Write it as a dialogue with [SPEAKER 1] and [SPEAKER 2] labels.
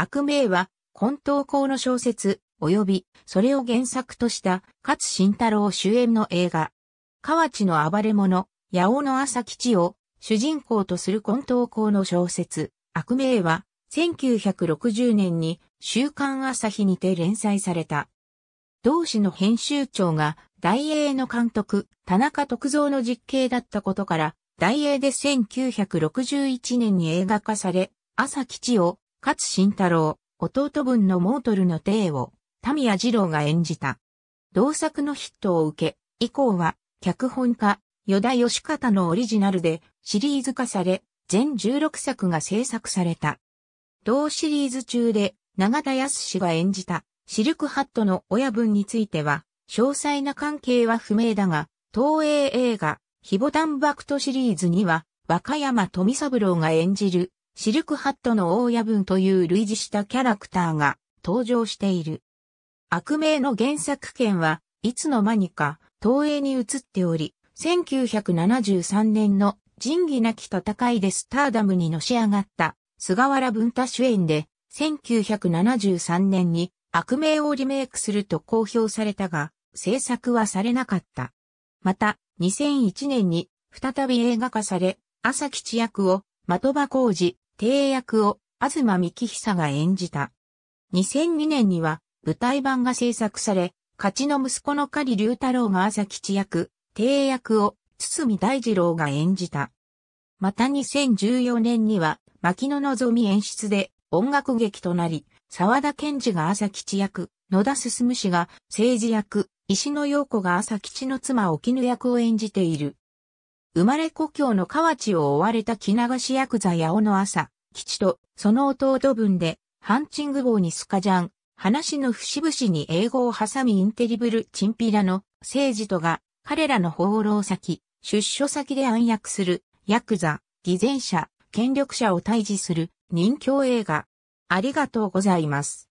[SPEAKER 1] 悪名は、混沌校の小説、及び、それを原作とした、勝慎太郎主演の映画。河内の暴れ者、八尾の朝吉を主人公とする混沌校の小説、悪名は、1960年に週刊朝日にて連載された。同誌の編集長が大英の監督、田中徳造の実刑だったことから、大英で1961年に映画化され、朝吉を勝慎太郎、弟分のモートルの帝を、田宮二郎が演じた。同作のヒットを受け、以降は、脚本家、与田義方のオリジナルでシリーズ化され、全16作が制作された。同シリーズ中で、長田康が演じた、シルクハットの親分については、詳細な関係は不明だが、東映映画、ヒボタンバクトシリーズには、和歌山富三郎が演じるシルクハットの大家分という類似したキャラクターが登場している。悪名の原作権はいつの間にか東映に移っており、1973年の仁義なき戦いでスターダムにのし上がった菅原文太主演で、1973年に悪名をリメイクすると公表されたが、制作はされなかった。また、2001年に再び映画化され、朝吉役を的場浩二、帝役を東幹久が演じた。2002年には舞台版が制作され、勝ちの息子の狩龍太郎が朝吉役、帝役を堤大二郎が演じた。また2014年には、牧野望み演出で音楽劇となり、沢田健二が朝吉役、野田進氏が政治役、石野陽子が朝吉の妻沖野役を演じている。生まれ故郷の河内を追われた木流しヤクザ八尾の朝、吉とその弟分で、ハンチング棒にスカジャン、話の節々に英語を挟みインテリブルチンピラの政治とが彼らの放浪先、出所先で暗躍するヤクザ、偽善者、権力者を退治する人形映画。ありがとうございます。